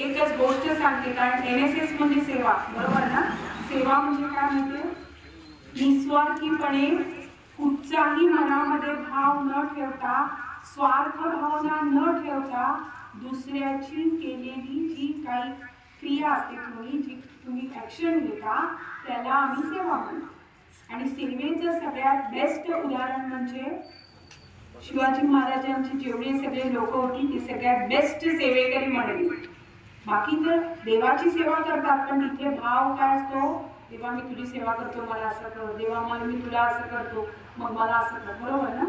एकच गोष्ट सांगते कारण एन एस एस म्हणजे सेवा बरोबर ना? सेवा म्हणजे काय म्हणते? निस्वार्थीपणे कुठचाही मनामध्ये भाव न ठेवता स्वार्थ भावना न ठेवता दुसऱ्याची केलेली जी काही क्रिया असते तुम्ही जी तुम्ही ॲक्शन घेता त्याला आम्ही सेवा म्हणतो. आणि सेवेचं सगळ्यात बेस्ट उदाहरण म्हणजे शिवाजी महाराजांची जेवढे सगळे लोक होती ती सगळ्यात बेस्ट सेवेकरी म्हणेल. बाकी तर देवाची सेवा करतात पण इथे भाव काय असतो? देवा मी तुझी सेवा करतो मला असं कर. देवा मला मी तुला असं करतो मग मला असं कर. बरोबर ना?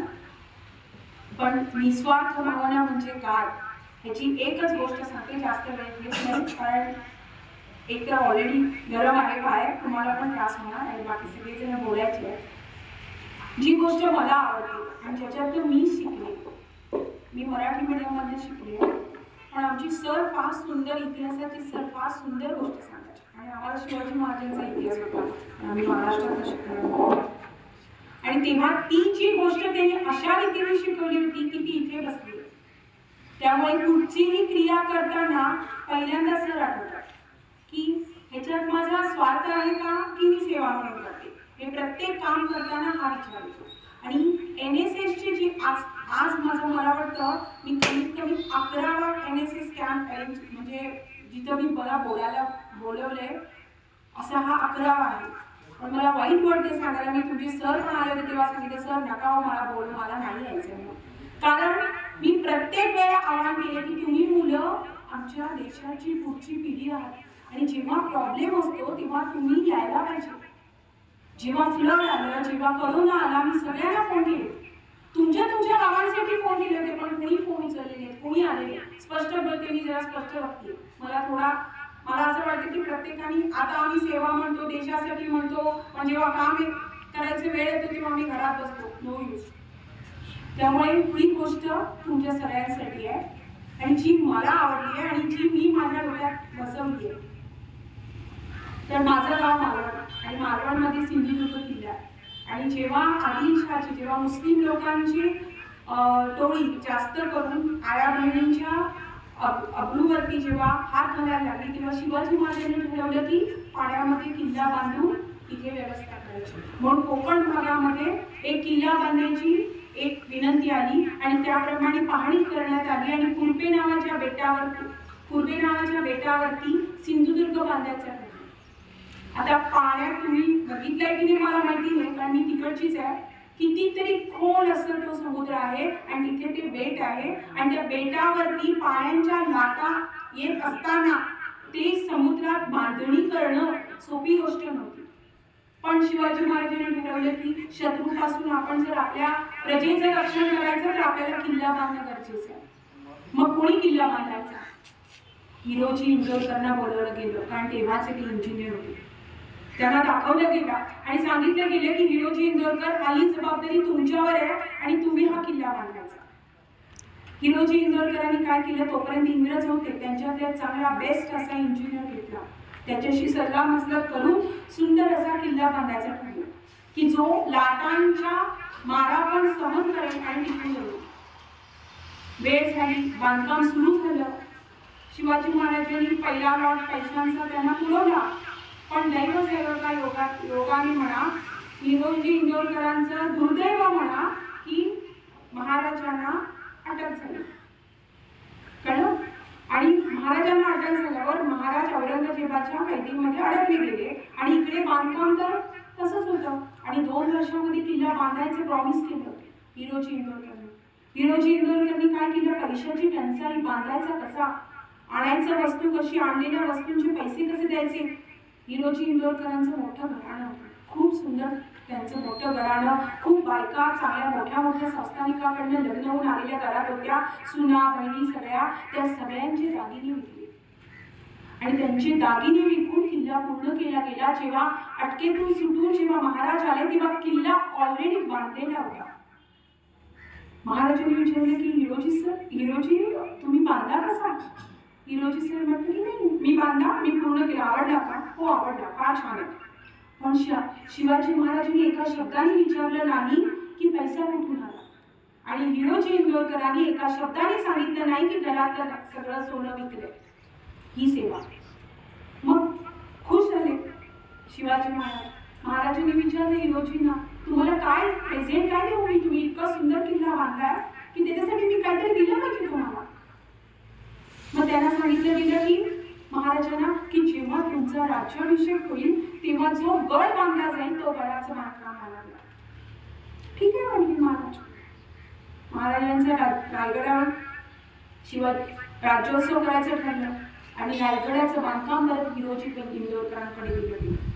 पण निस्वार्थ भावना म्हणजे काय? ह्याची एकच गोष्ट सांगते जास्त वेळ घेत नाही कारण एक तर ऑलरेडी गरम आहे बाहेर तुम्हाला पण त्रास होणार आणि बाकी सगळेजण बोलायचे आहेत. जी गोष्ट मला आवडते आणि ज्याच्यात मी शिकले मी मराठी मीडियममध्ये शिकले पण आमची सर फार सुंदर इतिहासाची सर फार सुंदर गोष्ट सांगायची. आणि आम्हाला शिवाजी महाराजांचा इतिहास होता. आम्ही महाराष्ट्राचा शिकलो आणि तेव्हा ती जी गोष्ट त्यांनी अशा रीतीने शिकवली होती की ती इथे बसली. त्यामुळे कुठचीही क्रिया करताना पहिल्यांदा सर आठवतात की ह्याच्यात माझा स्वार्थ आहे का की मी सेवा म्हणून करते. हे प्रत्येक काम करताना हा विचार येतो. आणि एन एस एसची जी आज आज मला वाटतं मी कमीत कमी अकरा N S S camp arrange म्हणजे जिथं मी मला बोलायला बोलवले असा हा अकरावा आहे. पण मला वाईट वाटते सांगायला मी तुझे सर म्हणाले आले होते तेव्हा सांगितलं सर नका हो मला बोल मला नाही यायचं कारण मी प्रत्येक वेळा आव्हान केले की तुम्ही मुलं आमच्या देशाची पुढची पिढी आहात. आणि जेव्हा प्रॉब्लेम असतो तेव्हा तुम्ही यायला पाहिजे. जेव्हा फ्लड आलं जेव्हा करोना आला मी सगळ्यांना फोन केले. तुमच्या तुमच्या गावांसाठी फोन केले होते पण कोणी फोन उचलले नाहीत कोणी आलेले स्पष्ट बोलते मी जरा स्पष्ट बघते मला थोडा मला असं वाटतं की प्रत्येकाने आता आम्ही सेवा म्हणतो देशासाठी म्हणतो पण जेव्हा काम आहे- करायचे वेळ येतो तेव्हा आम्ही घरात बसतो. नो यूज त्यामुळे ही गोष्ट तुमच्या सगळ्यांसाठी आहे. आणि जी मला आवडली आहे आणि जी मी माझ्या डोक्यात बसवली आहे. तर माझं गाव मालवण आणि मालवणमध्ये सिंधुदुर्ग किल्ला आहे. आणि जेव्हा आदिलशहाची जेव्हा मुस्लिम लोकांची अं, जास्त करून आया बहिणींच्या अब्रूवरती जेव्हा हात घालायला लागले तेव्हा शिवाजी महाराजांनी ठरवलं की पाण्यामध्ये किल्ला बांधून तिथे व्यवस्था करायची. म्हणून कोकण भागामध्ये एक किल्ला बांधण्याची एक विनंती आली आणि त्याप्रमाणे पाहणी करण्यात आली आणि कुर्पे नावाच्या बेटावर कुर्पे नावाच्या बेटावरती सिंधुदुर्ग बांधायचा आता पाण्यात तुम्ही बघितलंय की नाही मला माहिती नाही कारण मी तिकडचीच आहे. कितीतरी खोल असं तो समुद्र आहे आणि तिथे ते बेट आहे. आणि त्या बेटावरती पायांच्या लाटा येत असताना ते समुद्रात बांधणी करणं सोपी गोष्ट नव्हती. पण शिवाजी महाराजांनी ठरवलं की शत्रूपासून आपण जर आपल्या प्रजेचं रक्षण करायचं तर आपल्याला किल्ला बांधणं गरजेचं आहे. मग कोणी किल्ला बांधायचा? हिरोजी इंदोरकरांना बोलवलं गेलं कारण तेव्हाच एक इंजिनियर होते. त्यांना दाखवलं गेलं. आणि सांगितलं गेलं की हिरोजी इंदोरकर हा ही जबाबदारी तुमच्यावर आहे आणि तुम्ही हा किल्ला बांधायचा. हिरोजी इंदोरकरांनी काय केलं? तोपर्यंत इंग्रज होते. त्यांच्यातल्या चांगला बेस्ट असा इंजिनियर घेतला. त्याच्याशी सल्ला मसलत करून सुंदर असा किल्ला बांधायचा ठरला. की जो लाटांच्या मारा पण सहन करेल आणि टिकून राहील वेळ झाली बांधकाम सुरू झालं. शिवाजी महाराजांनी पहिला लॉट पैशांचा त्यांना पुरवला. पण दैव सेवका योगा योगाने म्हणा हिरोजी इंदोरकरांचं दुर्दैव म्हणा की महाराजांना अटक झाली. कळलं? आणि महाराजांना अटक झाल्यावर महाराज औरंगजेबाच्या कैदीमध्ये अडकले गेले. आणि इकडे बांधकाम तर तसंच होतं. आणि दोन वर्षामध्ये किल्ला बांधायचं प्रॉमिस केलं. हिरोजी इंदोरकरने. हिरोजी इंदोरकरने काय केलं? पैशाची टंचाई बांधायचा कसा? आणायचं वस्तू कशी? आणलेल्या वस्तूंचे पैसे कसे द्यायचे? हिरोजी इंदोरकरांचं मोठं घराणं खूप सुंदर त्यांचं मोठं घराणं खूप बायका चांगल्या मोठ्या मोठ्या संस्थानिकाकडनं लग्न होऊन आलेल्या घरात होत्या. सुना बहिणी सगळ्या त्या सगळ्यांची दागिने होती आणि त्यांचे दागिने विकून किल्ला पूर्ण केला गेला. जेव्हा अटकेतून सुटून जेव्हा महाराज आले तेव्हा किल्ला ऑलरेडी बांधलेला होता. महाराजांनी विचारले की हिरोजी सर हिरोजी तुम्ही बांधा कसा हिरोजी सर म्हटलं की नाही मी बांधा मी पूर्ण केला. आवडला का हो आवडला फार छान आहे. पण शिवा शिवाजी महाराजांनी एका शब्दाने विचारलं नाही की पैसा कुठून आला? आणि हिरोजी इंदोरकरांनी एका शब्दाने सांगितलं नाही की घरातलं सगळं सोनं विकलंय. ही सेवा. मग खुश झाले शिवाजी महाराज. महाराजांनी विचारलं हिरोजींना तुम्हाला काय? प्रेझेंट काय देऊ मी? तुम्ही इतका सुंदर किल्ला बांधलाय की त्याच्यासाठी मी काहीतरी दिलं पाहिजे तुम्हाला मग त्यांना सांगितलं गेलं की महाराजांना की जेव्हा तुमचा राज्याभिषेक होईल तेव्हा जो गड बांधला जाईल तो गडाचं बांधकाम मला ठीक आहे म्हणजे महाराज. महाराजांचा रायगडा रायगडावर शिवाय राज्योत्सव करायचं ठरलं आणि रायगडाचं बांधकाम परत हिरोजी इंदोरकरांकडे दिलं गेलं.